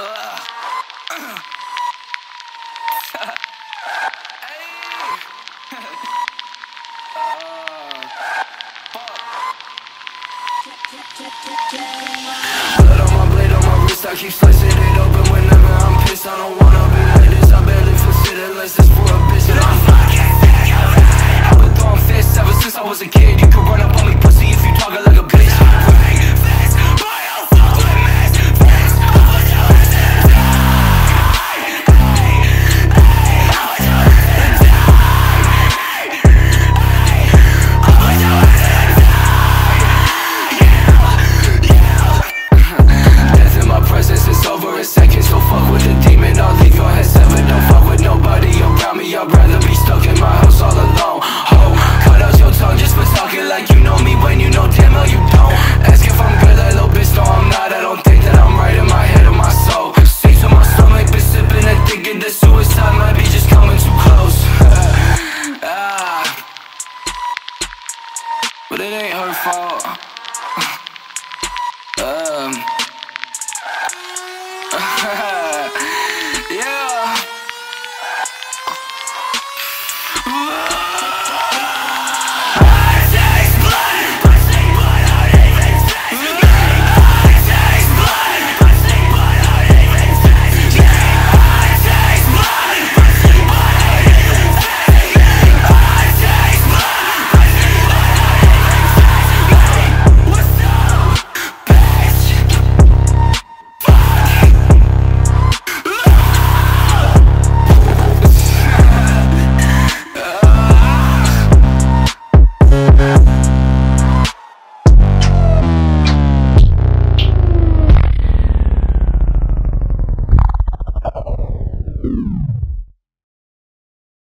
Blood on my blade, on my wrist, I keep slicing it open whenever I'm pissed I don't wanna be like this, I barely feel shit unless it's for a bitch I'm fucking I've been throwing fists ever since I was a kid You could run up on me pussy if you talking like a bitch But it ain't her fault.